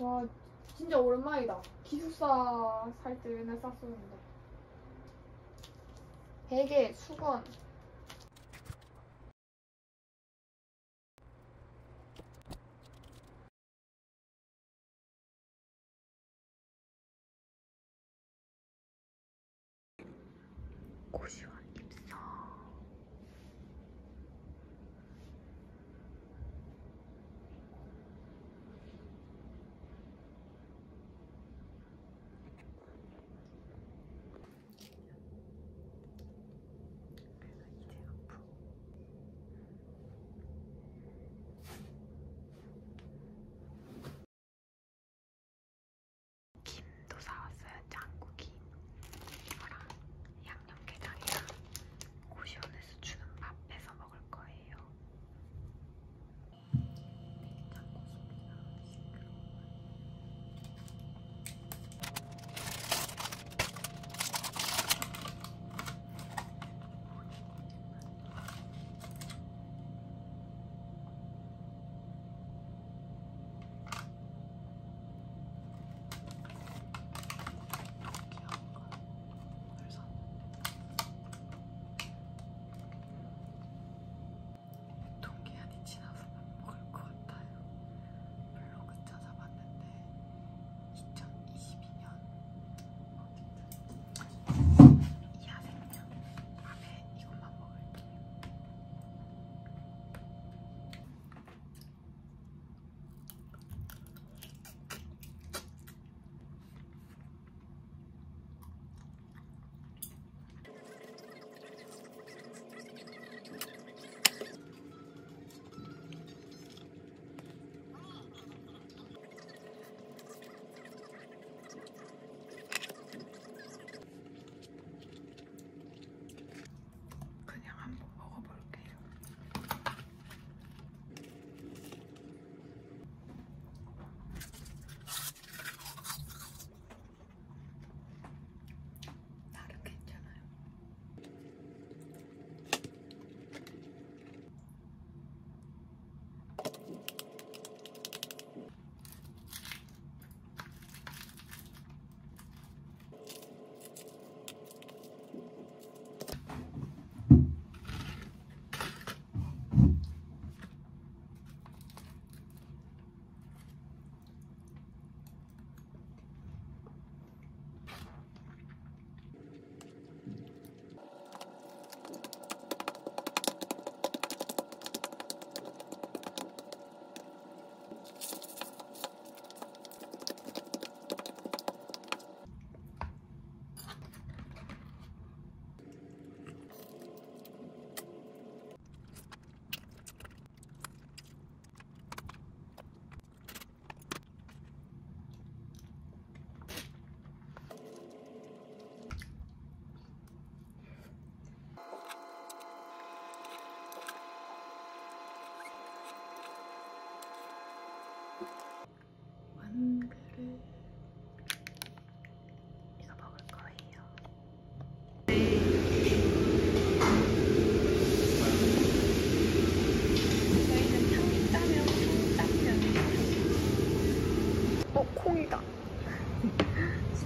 와 진짜 오랜만이다. 기숙사 살 때 맨날 쌌었는데. 베개, 수건. 고시원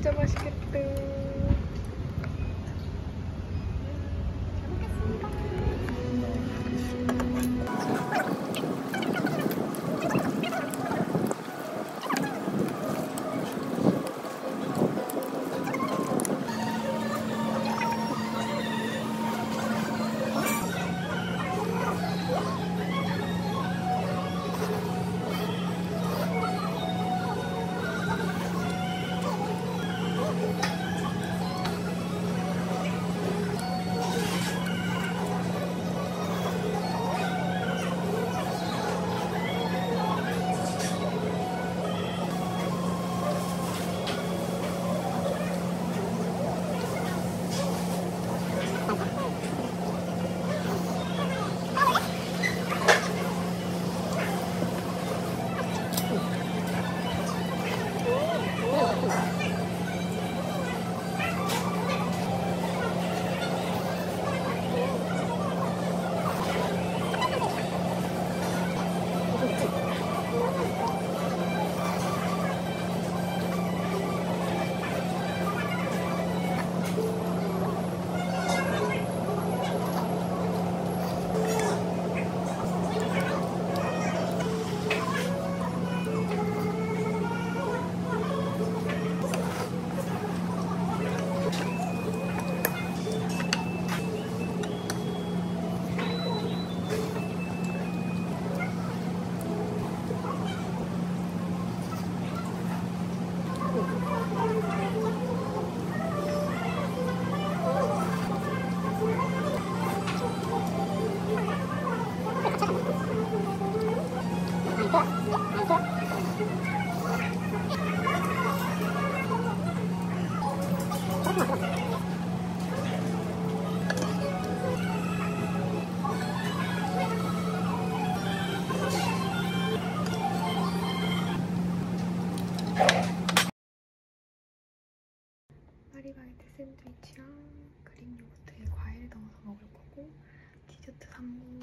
진짜 맛있겠다. 파리바게트 샌드위치랑 그릭 요거트에 과일 넣어서 먹을 거고 디저트 3고